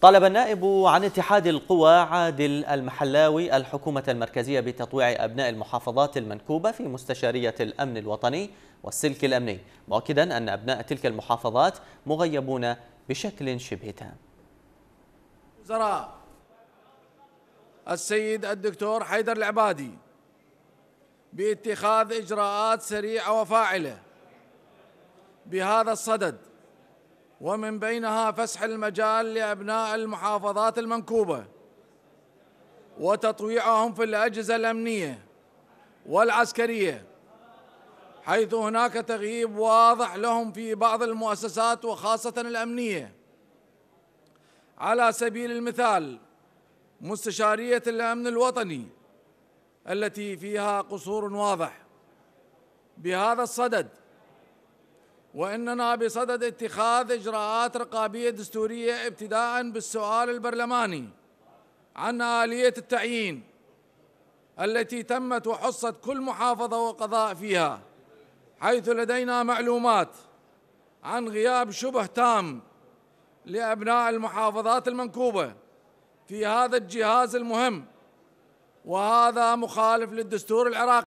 طالب النائب عن اتحاد القوى عادل المحلاوي الحكومة المركزية بتطويع أبناء المحافظات المنكوبة في مستشارية الأمن الوطني والسلك الأمني مؤكدا أن أبناء تلك المحافظات مغيبون بشكل شبه تام. وزراء السيد الدكتور حيدر العبادي باتخاذ إجراءات سريعة وفاعلة بهذا الصدد ومن بينها فسح المجال لأبناء المحافظات المنكوبة وتطويعهم في الأجهزة الأمنية والعسكرية حيث هناك تغييب واضح لهم في بعض المؤسسات وخاصة الأمنية. على سبيل المثال مستشارية الأمن الوطني التي فيها قصور واضح. بهذا الصدد وإننا بصدد اتخاذ إجراءات رقابية دستورية ابتداء بالسؤال البرلماني عن آلية التعيين التي تمت وحصت كل محافظة وقضاء فيها حيث لدينا معلومات عن غياب شبه تام لأبناء المحافظات المنكوبة في هذا الجهاز المهم وهذا مخالف للدستور العراقي.